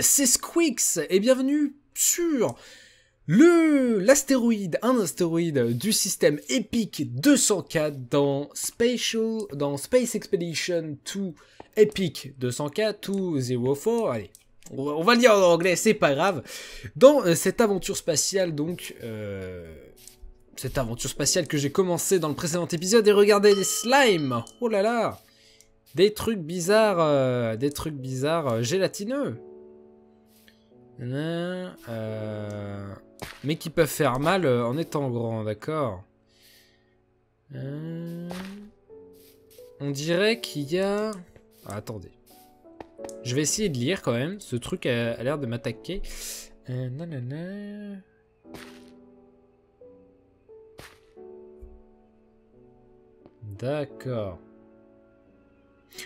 c'est Squix et bienvenue sur le l'astéroïde, un astéroïde du système Epic 204 dans dans Space Expedition 2 Epic 204 204. Allez, on va le dire en anglais, c'est pas grave. Dans euh, cette aventure spatiale, donc, euh, cette aventure spatiale que j'ai commencé dans le précédent épisode, et regardez les slimes Oh là là Des trucs bizarres, euh, des trucs bizarres gélatineux. Mais qui peuvent faire mal en étant grands, d'accord On dirait qu'il y a... Ah, attendez. Je vais essayer de lire quand même. Ce truc a, l'air de m'attaquer. Euh, d'accord.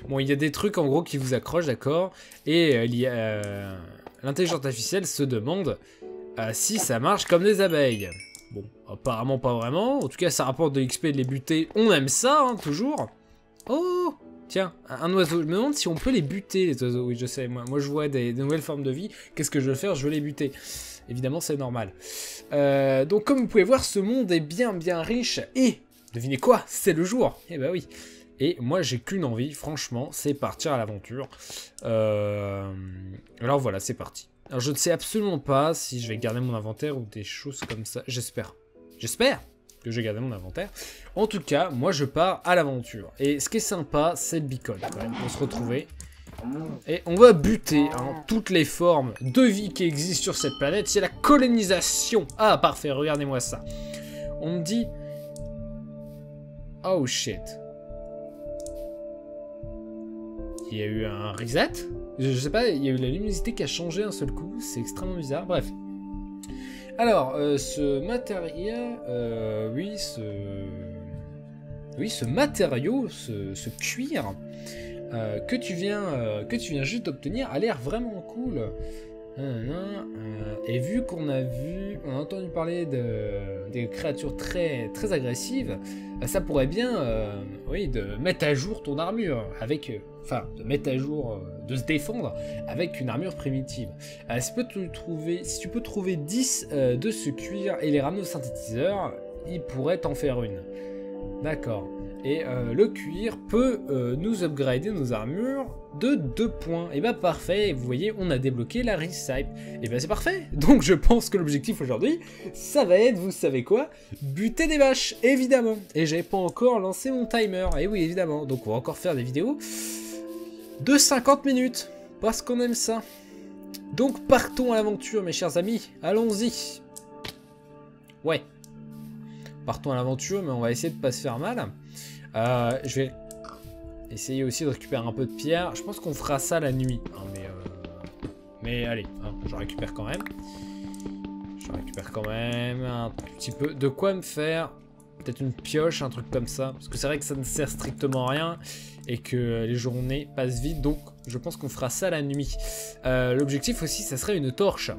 Bon, il y a des trucs en gros qui vous accrochent, d'accord Et euh, euh, l'intelligence artificielle se demande si ça marche comme des abeilles. Bon, apparemment pas vraiment. En tout cas, ça rapporte de l'XP de les buter. On aime ça, hein, toujours. Oh Tiens, un oiseau. Je me demande si on peut les buter, les oiseaux. Oui, je sais. Moi, moi je vois des, nouvelles formes de vie. Qu'est-ce que je veux faire? Je veux les buter. Évidemment, c'est normal. Euh, donc, comme vous pouvez voir, ce monde est bien, bien riche. Et, devinez quoi? C'est le jour. Eh ben oui. Et moi, j'ai qu'une envie, franchement, c'est partir à l'aventure. Euh, alors voilà, c'est parti. Alors, je ne sais absolument pas si je vais garder mon inventaire ou des choses comme ça. J'espère. J'espère que je vais garder mon inventaire. En tout cas, moi je pars à l'aventure. Et ce qui est sympa, c'est le beacon quand même, se retrouver. Et on va buter hein, toutes les formes de vie qui existent sur cette planète. C'est la colonisation. Ah, parfait, regardez-moi ça. On me dit... Oh shit. Il y a eu un reset je, je sais pas, il y a eu la luminosité qui a changé un seul coup. C'est extrêmement bizarre. Bref. Alors, euh, ce matériel, euh, oui, ce, oui, ce matériau, ce, cuir euh, que tu viens, que tu viens juste d'obtenir, a l'air vraiment cool. Et vu qu'on a vu, on a entendu parler de des créatures très très agressives, ça pourrait bien, oui, de mettre à jour ton armure avec enfin de mettre à jour, euh, de se défendre avec une armure primitive. Euh, si, tu peux trouver, si tu peux trouver 10 euh, de ce cuir et les ramener au synthétiseur, il pourrait t'en faire une. D'accord. Et le cuir peut nous upgrader nos armures de 2 points. Et bah parfait, vous voyez, on a débloqué la recipe. Et bah c'est parfait. Donc je pense que l'objectif aujourd'hui, ça va être, vous savez quoi, buter des vaches, évidemment. Et j'avais pas encore lancé mon timer. Et oui, évidemment. Donc on va encore faire des vidéos de 50 minutes, parce qu'on aime ça. Donc partons à l'aventure mes chers amis, allons-y. Ouais. Partons à l'aventure, mais on va essayer de pas se faire mal. Euh, je vais essayer aussi de récupérer un peu de pierre. Je pense qu'on fera ça la nuit. Hein, mais, euh, mais allez, hein, je récupère quand même. Je récupère quand même un petit peu. De quoi me faire Peut-être une pioche, un truc comme ça. Parce que c'est vrai que ça ne sert strictement à rien et que les journées passent vite. Donc je pense qu'on fera ça la nuit. Euh, l'objectif aussi, ça serait une torche.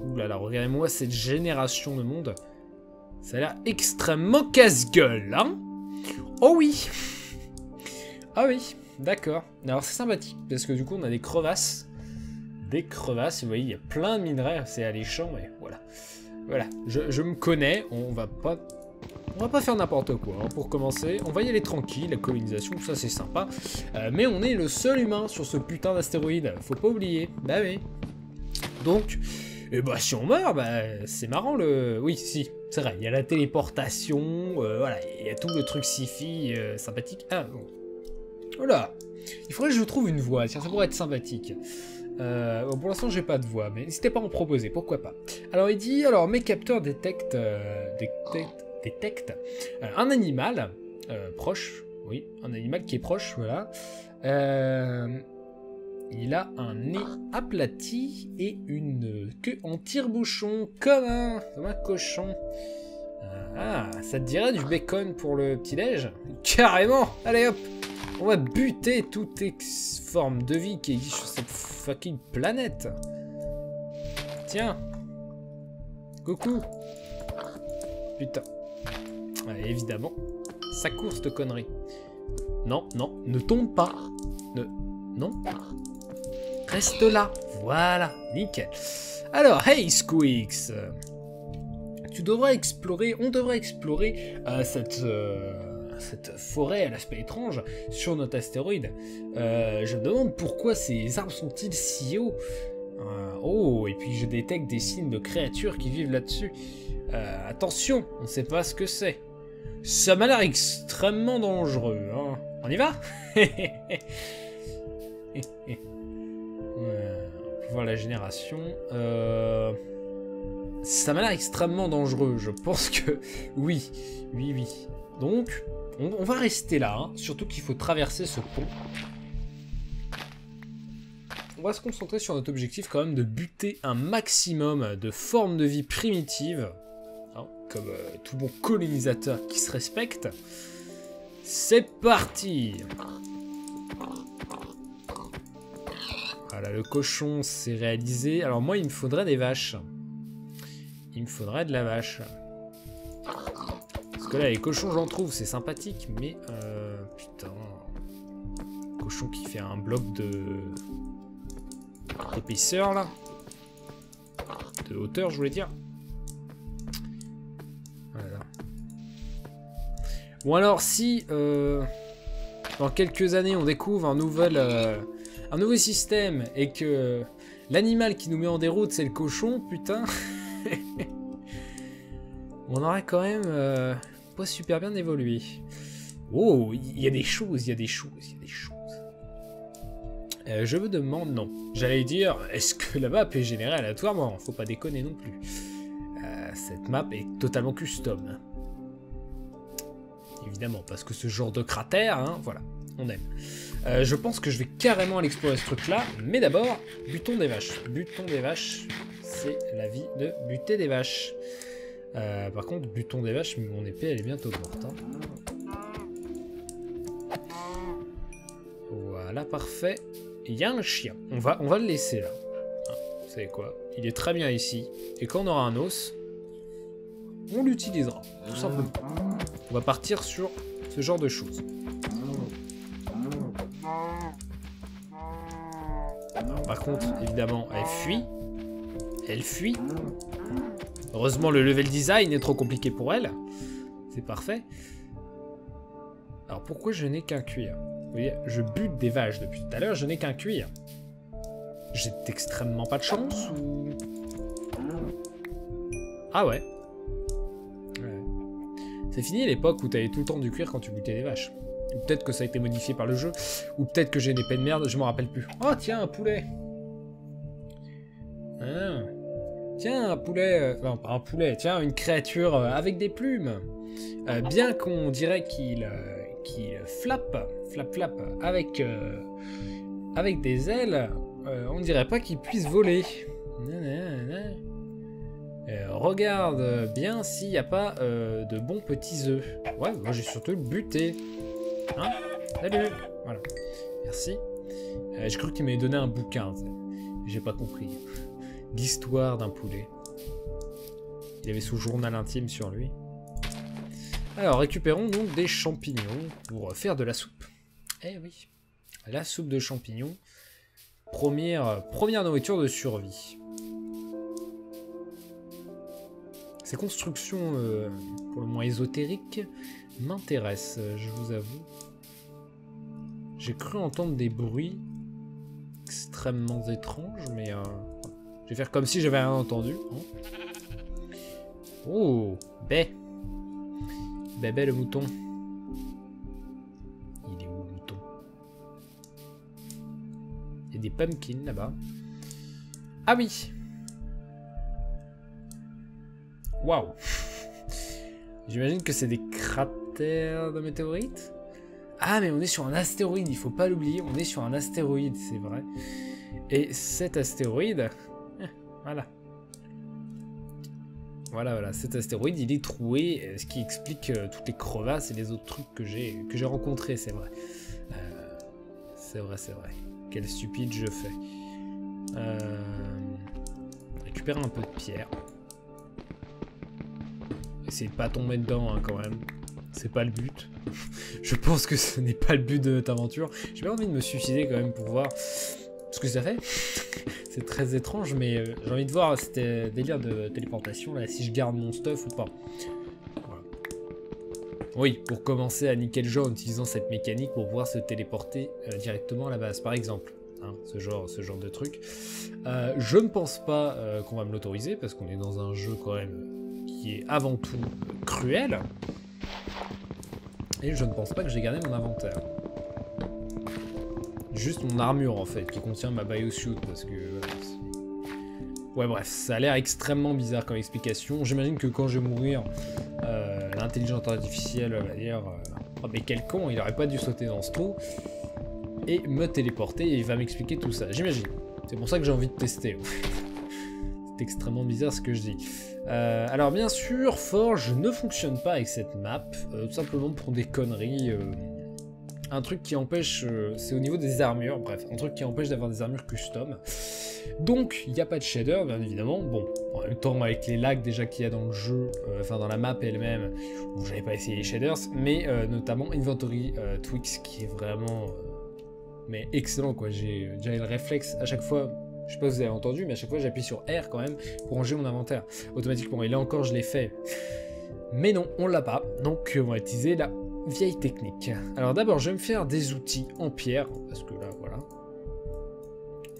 Ouh là là, regardez-moi cette génération de monde. Ça a l'air extrêmement casse-gueule, hein Oh oui Ah oui, d'accord. Alors c'est sympathique, parce que du coup on a des crevasses. Des crevasses, vous voyez, il y a plein de minerais, c'est alléchant, mais voilà. Voilà, je, me connais, on va pas on va pas faire n'importe quoi, hein, pour commencer. On va y aller tranquille, la colonisation, ça c'est sympa. Euh, mais on est le seul humain sur ce putain d'astéroïde, faut pas oublier. Bah oui. Donc, et eh bah si on meurt, bah c'est marrant le... Oui, si, c'est vrai, il y a la téléportation, euh, voilà, il y a tout le truc sci-fi euh, sympathique. Ah. Voilà. Il faudrait que je trouve une voix, ça pourrait être sympathique. bon, pour l'instant, j'ai pas de voix, mais n'hésitez pas à en proposer, pourquoi pas. Alors, il dit, alors, mes capteurs détectent, détectent détecte euh, un animal euh, proche, oui, un animal qui est proche, voilà. Euh, il a un nez aplati et une queue en tire-bouchon, comme un, cochon. Ah, ça te dirait du bacon pour le petit-déj? Carrément Allez hop On va buter toutes les formes de vie qui existent sur cette fucking planète. Tiens Coucou Putain évidemment. Ça court cette connerie. Non, non, ne tombe pas. Ne... Non Reste là. Voilà, nickel. Alors, hey Squeaks Tu devrais explorer, on devrait explorer euh, cette, euh, cette forêt à l'aspect étrange sur notre astéroïde. Euh, je me demande pourquoi ces arbres sont-ils si hauts Oh, et puis je détecte des signes de créatures qui vivent là-dessus. attention, on ne sait pas ce que c'est. Ça m'a l'air extrêmement dangereux. Hein. On y va? voir la génération. Euh, ça m'a l'air extrêmement dangereux. Je pense que oui, oui, oui. Donc, on, va rester là. Hein. Surtout qu'il faut traverser ce pont. On va se concentrer sur notre objectif quand même de buter un maximum de formes de vie primitives. Hein, comme euh, tout bon colonisateur qui se respecte. C'est parti Voilà, le cochon s'est réalisé. Alors moi, il me faudrait des vaches. Il me faudrait de la vache. Parce que là, les cochons, j'en trouve, c'est sympathique, mais... Euh, putain... Cochon qui fait un bloc de... d'épaisseur, là. De hauteur, je voulais dire. Voilà. Bon alors, si... Euh, dans quelques années, on découvre un nouvel... Euh, un nouveau système et que l'animal qui nous met en déroute c'est le cochon, putain, on aurait quand même euh, pas super bien évolué. Oh, il y a des choses, il y a des choses, il y a des choses. Euh, je me demande, non. J'allais dire, est-ce que la map est générée aléatoirement Faut pas déconner non plus. Euh, cette map est totalement custom. Évidemment, parce que ce genre de cratère, hein, voilà, on aime. Euh, je pense que je vais carrément aller explorer ce truc-là, mais d'abord, butons des vaches. Butons des vaches, c'est la vie de buter des vaches. Euh, par contre, butons des vaches, mon épée, elle est bientôt morte. Hein. Voilà, parfait. Il y a un chien. On va, le laisser là. Vous savez quoi? Il est très bien ici. Et quand on aura un os, on l'utilisera, tout simplement. On va partir sur ce genre de choses. Par contre, évidemment, elle fuit. Elle fuit. Heureusement, le level design est trop compliqué pour elle. C'est parfait. Alors, pourquoi je n'ai qu'un cuir Vous voyez, je bute des vaches depuis tout à l'heure, je n'ai qu'un cuir. J'ai extrêmement pas de chance. Ah ouais. ouais. C'est fini l'époque où t'avais tout le temps du cuir quand tu butais des vaches. Peut-être que ça a été modifié par le jeu. Ou peut-être que j'ai une épée de merde, je m'en rappelle plus. Oh tiens, un poulet ah. Tiens, un poulet... Euh, enfin, pas un poulet, tiens, une créature euh, avec des plumes. Euh, bien qu'on dirait qu'il qu'il flappe, flap flap, avec, avec des ailes, on dirait pas qu'il puisse voler. regarde bien s'il n'y a pas de bons petits œufs. Ouais, moi j'ai surtout buté. Hein Salut Voilà. Merci. Euh, je crois qu'il m'avait donné un bouquin. J'ai pas compris. L'histoire d'un poulet. Il avait son journal intime sur lui. Alors, récupérons donc des champignons pour faire de la soupe. Eh oui. La soupe de champignons. Première, première nourriture de survie. Ces constructions, euh, pour le moins ésotériques, m'intéressent, je vous avoue. J'ai cru entendre des bruits extrêmement étranges, mais euh, je vais faire comme si j'avais rien entendu. Hein. Oh, bé. Bébé le mouton. Il est où le mouton? Il y a des pumpkins là-bas. Ah oui Waouh J'imagine que c'est des cratères de météorites ah, mais on est sur un astéroïde, il faut pas l'oublier, on est sur un astéroïde, c'est vrai. Et cet astéroïde, eh, voilà. Voilà, voilà, cet astéroïde, il est troué, ce qui explique euh, toutes les crevasses et les autres trucs que j'ai que rencontrés, c'est vrai. Euh, c'est vrai, c'est vrai. Quel stupide je fais. Euh, récupérer un peu de pierre. De pas tomber dedans, hein, quand même. C'est pas le but. je pense que ce n'est pas le but de notre aventure. J'ai pas envie de me suicider quand même pour voir. ce que ça fait. c'est très étrange, mais euh, j'ai envie de voir c'était délire de téléportation là, si je garde mon stuff ou pas. Oui, pour commencer à le jeu en utilisant cette mécanique pour pouvoir se téléporter euh, directement à la base, par exemple. Hein, ce, genre, ce genre de truc. Euh, je ne pense pas qu'on va me l'autoriser parce qu'on est dans un jeu quand même qui est avant tout cruel. Et je ne pense pas que j'ai gardé mon inventaire juste mon armure en fait, qui contient ma biosuit, parce que... Ouais bref, ça a l'air extrêmement bizarre comme explication. J'imagine que quand je vais mourir, euh, l'intelligence artificielle va dire euh, oh, mais quel con, il aurait pas dû sauter dans ce trou !» et me téléporter et il va m'expliquer tout ça, j'imagine. C'est pour ça que j'ai envie de tester. Extrêmement bizarre ce que je dis. Euh, alors bien sûr, Forge ne fonctionne pas avec cette map, tout simplement pour des conneries un truc qui empêche, euh, c'est au niveau des armures, bref, un truc qui empêche d'avoir des armures custom. Donc, il n'y a pas de shader, bien évidemment. Bon, en même temps, avec les lags déjà qu'il y a dans le jeu, euh, enfin dans la map elle-même, je n'avais pas essayé les shaders, mais euh, notamment Inventory Twix qui est vraiment mais excellent quoi. J'ai le réflexe à chaque fois. Je sais pas si vous avez entendu, mais à chaque fois j'appuie sur R quand même pour ranger mon inventaire automatiquement. Et là encore, je l'ai fait. Mais non, on l'a pas. Donc on va utiliser la vieille technique. Alors d'abord, je vais me faire des outils en pierre, parce que là, voilà.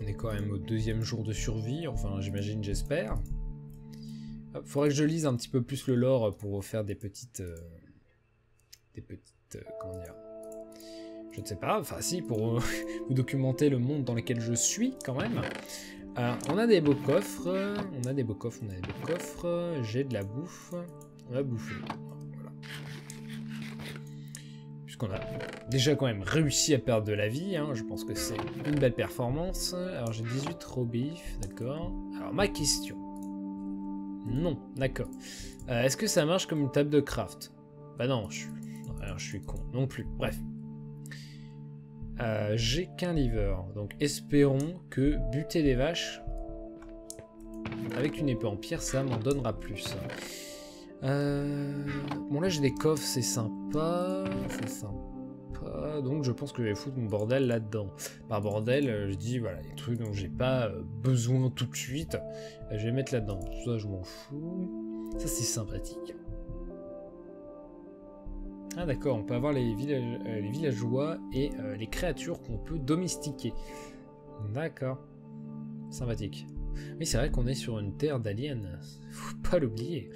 On est quand même au deuxième jour de survie, enfin j'imagine, j'espère. Faudrait que je lise un petit peu plus le lore pour faire des petites... Euh, des petites... Euh, comment dire Je ne sais pas, enfin si, pour vous documenter le monde dans lequel je suis quand même. Alors, on a des beaux coffres, on a des beaux coffres, on a des beaux coffres, j'ai de la bouffe, on va bouffer qu'on a déjà quand même réussi à perdre de la vie, hein. je pense que c'est une belle performance. Alors j'ai 18 robif, d'accord. Alors ma question. Non, d'accord. Euh, est-ce que ça marche comme une table de craft? Bah non, je suis con, non plus. Bref. Euh, j'ai qu'un liver, donc espérons que buter des vaches avec une épée en pierre, ça m'en donnera plus. Euh... Bon là j'ai des coffres, c'est sympa, c'est sympa. Donc je pense que je vais foutre mon bordel là-dedans. Par bordel, euh, je dis voilà, les trucs dont j'ai pas besoin tout de suite, je vais mettre là-dedans. Ça je m'en fous. Ça c'est sympathique. Ah d'accord, on peut avoir les, les villageois et les créatures qu'on peut domestiquer. D'accord. Sympathique. Oui, c'est vrai qu'on est sur une terre d'aliens. Faut pas l'oublier.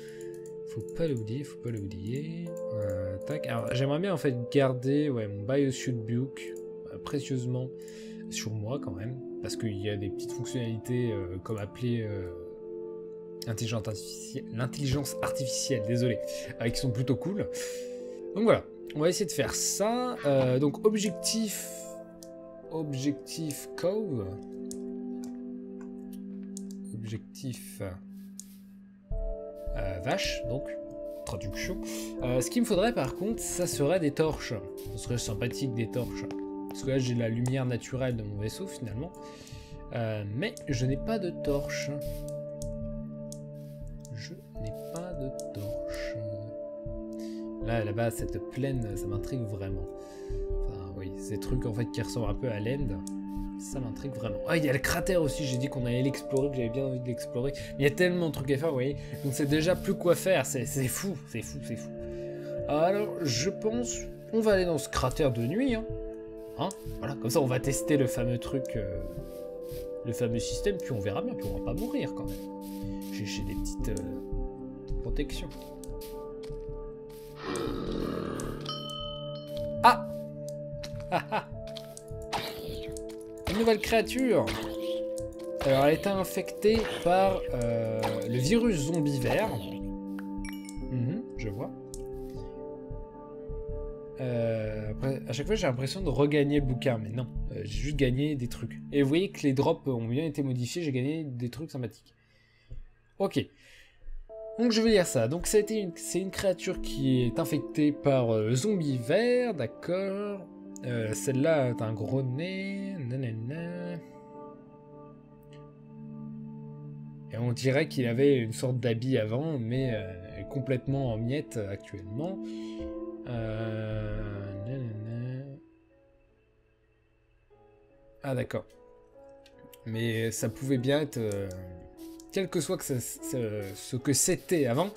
Faut pas l'oublier, faut pas l'oublier. Euh, tac. Alors, j'aimerais bien en fait garder ouais, mon Biosuit euh, précieusement sur moi quand même. Parce qu'il y a des petites fonctionnalités euh, comme appeler l'intelligence artificielle, artificielle, désolé, qui sont plutôt cool. Donc voilà, on va essayer de faire ça. donc objectif, objectif Cove. Objectif euh, vache, donc, traduction. Euh, ce qu'il me faudrait par contre, ça serait des torches. Ce serait sympathique des torches. Parce que là j'ai la lumière naturelle de mon vaisseau finalement. Euh, mais je n'ai pas de torches. Là, là-bas, cette plaine, ça m'intrigue vraiment. Enfin, oui, ces trucs en fait qui ressemblent un peu à l'end. Ça m'intrigue vraiment. Ah, il y a le cratère aussi, j'ai dit qu'on allait l'explorer, que j'avais bien envie de l'explorer. Il y a tellement de trucs à faire, vous voyez. Donc c'est déjà plus quoi faire, c'est fou, c'est fou, c'est fou. Alors, je pense, on va aller dans ce cratère de nuit, hein. hein voilà, comme ça on va tester le fameux truc, euh, le fameux système, puis on verra bien, puis on va pas mourir quand même. J'ai des petites euh, protections. Ah ah nouvelle créature. Alors, elle été infectée par euh, le virus zombie vert. Mhm, je vois. Euh, à chaque fois, j'ai l'impression de regagner le bouquin, mais non, euh, j'ai juste gagné des trucs. Et vous voyez que les drops ont bien été modifiés, j'ai gagné des trucs sympathiques. Ok. Donc je veux dire ça. Donc c'est une, une créature qui est infectée par zombie vert, d'accord. Euh, celle-là a un gros nez. Et on dirait qu'il avait une sorte d'habit avant, mais euh, complètement en miettes actuellement. Euh, ah d'accord. Mais ça pouvait bien être, euh, quel que soit ce que c'était avant,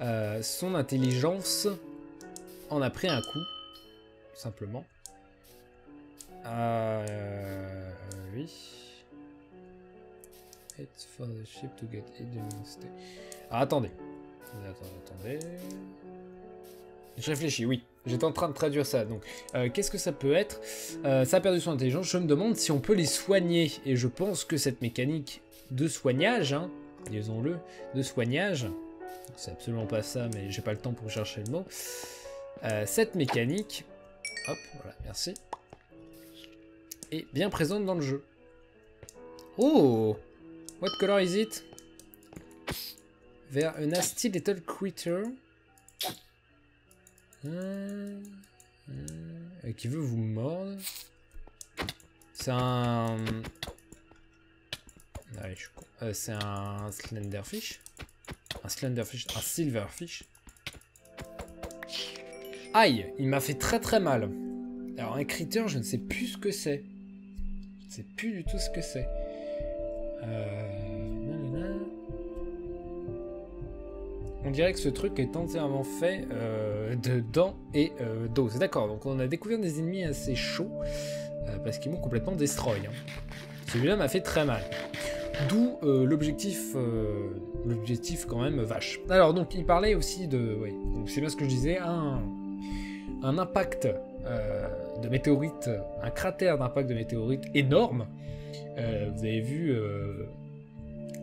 euh, son intelligence en a pris un coup, simplement. Euh, oui. It's for the ship to get it. Ah, attendez. Attendez, attendez. Je réfléchis, oui. J'étais en train de traduire ça. Donc, euh, qu'est-ce que ça peut être? Euh, Ça a perdu son intelligence. Je me demande si on peut les soigner. Et je pense que cette mécanique de soignage, hein, disons-le, de soignage, c'est absolument pas ça, mais j'ai pas le temps pour chercher le mot. Euh, cette mécanique, hop, voilà, merci, est bien présente dans le jeu. Oh What color is it? Vers a nasty little creature. Euh, euh, qui veut vous mordre. C'est un. Ah je suis. Euh, c'est un slenderfish. Un slenderfish. Un silverfish. Aïe, il m'a fait très très mal. Alors un critter, je ne sais plus ce que c'est. Je ne sais plus du tout ce que c'est. Euh... On dirait que ce truc est entièrement fait euh, de dents et euh, d'os. D'accord, donc on a découvert des ennemis assez chauds parce qu'ils m'ont complètement destroy. hein. Celui-là m'a fait très mal. D'où euh, l'objectif, euh, l'objectif quand même vache. Alors donc il parlait aussi de, c'est bien ce que je disais, un, impact euh, de météorite, un cratère d'impact de météorite énorme. Vous avez vu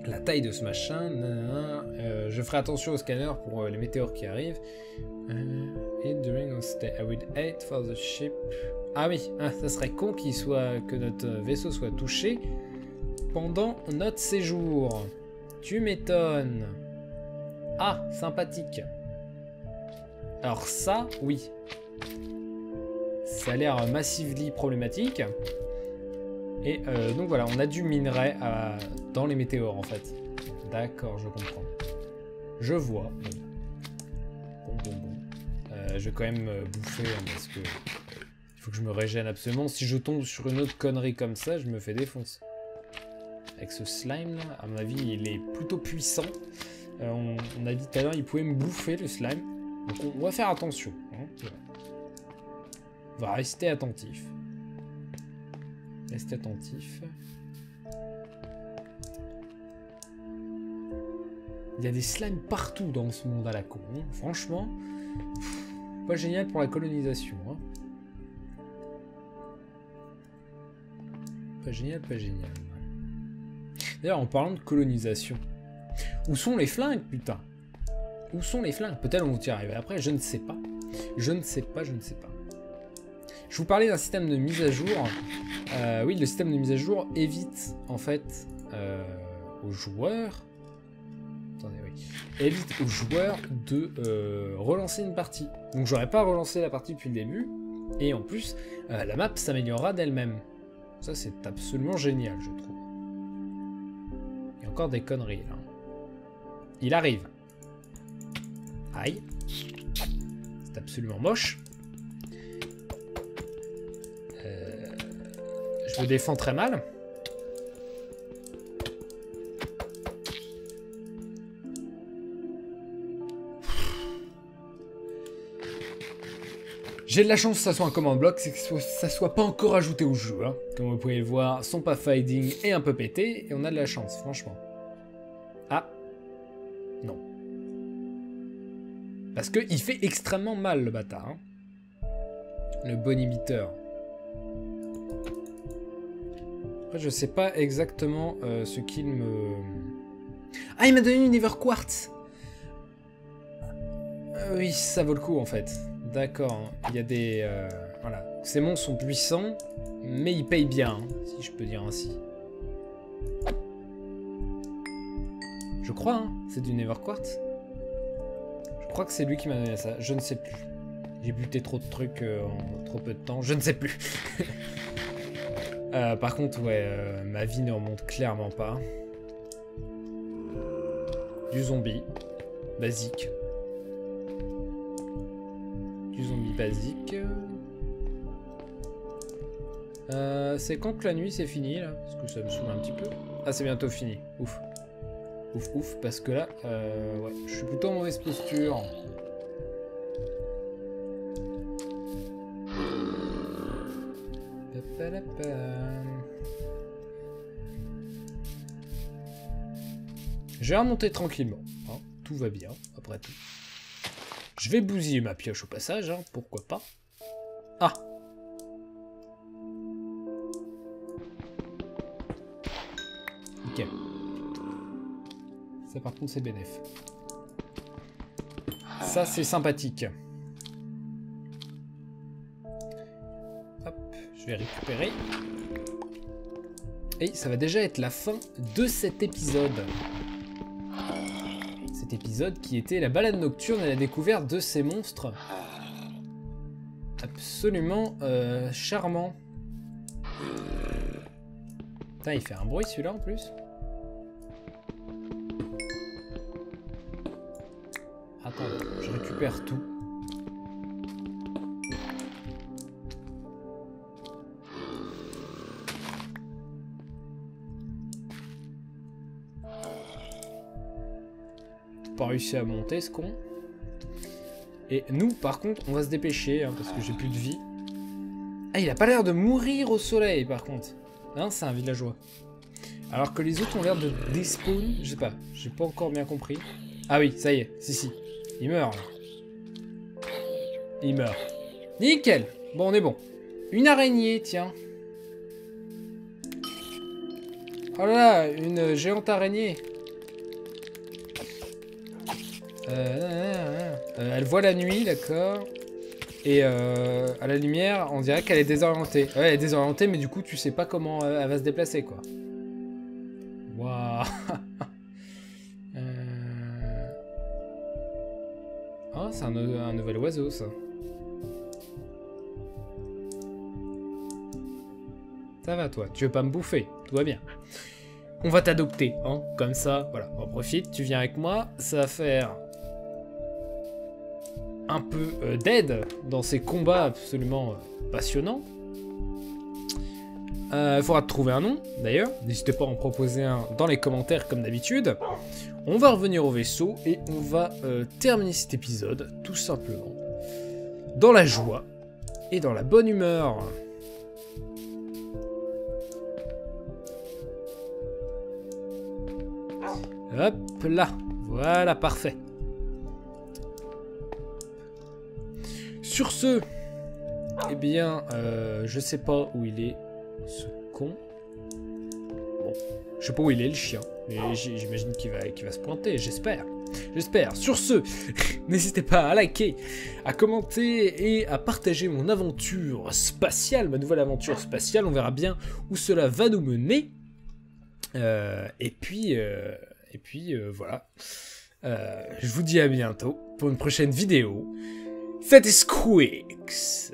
la taille de ce machin. je ferai attention au scanner pour les météores qui arrivent. I for the ship. Ah oui, ah, ça serait con soit que notre vaisseau soit touché pendant notre séjour. Tu m'étonnes. Ah, sympathique. Alors ça, oui. Ça a l'air massively problématique. Et euh, donc voilà, on a du minerai à- dans les météores en fait. D'accord, je comprends. Je vois. Bon, bon, bon. Euh, je vais quand même euh, bouffer hein, parce que il faut que je me régène absolument. Si je tombe sur une autre connerie comme ça, je me fais défoncer. Avec ce slime à mon avis, il est plutôt puissant. Euh, on, a dit tout à l'heure, il pouvait me bouffer le slime. Donc on, va faire attention. hein. On va rester attentif. Restez attentif. Il y a des slimes partout dans ce monde à la con. hein. Franchement, pas génial pour la colonisation. hein. Pas génial, pas génial. D'ailleurs, en parlant de colonisation, où sont les flingues, putain? Où sont les flingues? Peut-être on va y arriver après, je ne sais pas. Je ne sais pas, je ne sais pas. Je vous parlais d'un système de mise à jour. Euh, oui, le système de mise à jour évite en fait euh, aux joueurs. Attendez, oui. Évite aux joueurs de euh, relancer une partie. Donc j'aurais pas relancé la partie depuis le début. Et en plus, la map s'améliorera d'elle-même. Ça c'est absolument génial, je trouve. Des conneries là. Il arrive. Aïe. C'est absolument moche. Euh, je me défends très mal. J'ai de la chance que ça soit un command block, c'est que ça soit- pas encore ajouté au jeu. hein. Comme vous pouvez le voir, son pathfinding est un peu pété, et on a de la chance, franchement. Parce que il fait extrêmement mal, le bâtard. hein. Le bon imiteur. Après, je sais pas exactement euh, ce qu'il me... Ah, il m'a donné une Ever Quartz Euh, Oui, ça vaut le coup, en fait. D'accord, il y a des... euh, voilà. Ces monstres sont puissants, mais ils payent bien, hein, si je peux dire ainsi. Je crois, hein, c'est du Never Quartz. Je crois que c'est lui qui m'a donné ça, je ne sais plus. J'ai buté trop de trucs euh, en trop peu de temps, je ne sais plus. Euh, par contre, ouais, euh, ma vie ne remonte clairement pas. Du zombie, basique. Du zombie basique. C'est quand que la nuit c'est fini là? Parce que ça me saoule un petit peu. Ah c'est bientôt fini. Ouf. Ouf ouf parce que là, euh, ouais, je suis plutôt en mauvaise posture. Je vais remonter tranquillement. hein, tout va bien, après tout. Je vais bousiller ma pioche au passage, hein, pourquoi pas. Ah Ça par contre c'est bénéf. Ça c'est sympathique. Hop, je vais récupérer. Et ça va déjà être la fin de cet épisode. Cet épisode qui était la balade nocturne et la découverte de ces monstres. Absolument euh, charmant. Putain, il fait un bruit celui-là en plus. Pas réussi à monter ce con. Et nous, par contre, on va se dépêcher hein, parce que j'ai plus de vie. Ah, il a pas l'air de mourir au soleil par contre. Non, c'est un villageois. Alors que les autres ont l'air de despawn, je sais pas, j'ai pas encore bien compris. Ah oui, ça y est, si si. Il meurt. Il meurt. Nickel Bon, on est bon. Une araignée, tiens. Oh là là, une géante araignée. Euh, euh, elle voit la nuit, d'accord. Et euh, à la lumière, on dirait qu'elle est désorientée. Elle est désorientée, mais du coup, tu sais pas comment euh, elle va se déplacer, quoi. Waouh euh... Oh, c'est un nouvel oiseau, ça. Ça va, toi. Tu veux pas me bouffer. Tout va bien. On va t'adopter, hein. Comme ça, voilà. On profite, tu viens avec moi. Ça va faire un peu euh, d'aide dans ces combats absolument euh, passionnants. Il euh, faudra trouver un nom, d'ailleurs. N'hésitez pas à en proposer un dans les commentaires, comme d'habitude. On va revenir au vaisseau et on va terminer cet épisode, tout simplement, dans la joie et dans la bonne humeur. Hop là, voilà, parfait. Sur ce, eh bien, euh, je sais pas où il est, ce con. Bon, je sais pas où il est, le chien. Mais j'imagine qu'il va, va se pointer, j'espère. J'espère. Sur ce, n'hésitez pas à liker, à commenter et à partager mon aventure spatiale, ma nouvelle aventure spatiale. On verra bien où cela va nous mener. Euh, et puis, euh, et puis euh, voilà. Euh, je vous dis à bientôt pour une prochaine vidéo. C'était Squeaks.